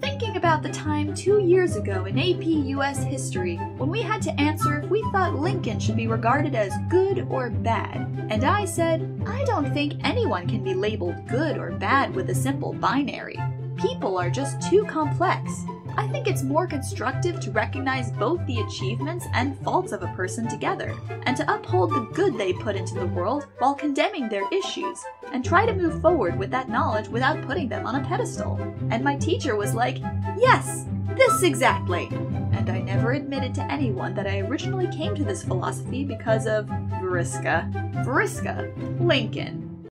Thinking about the time two years ago in AP US history when we had to answer if we thought Lincoln should be regarded as good or bad, and I said, I don't think anyone can be labeled good or bad with a simple binary. People are just too complex. I think it's more constructive to recognize both the achievements and faults of a person together, and to uphold the good they put into the world while condemning their issues, and try to move forward with that knowledge without putting them on a pedestal. And my teacher was like, Yes, this exactly! And I never admitted to anyone that I originally came to this philosophy because of Vriska. Vriska, Lincoln.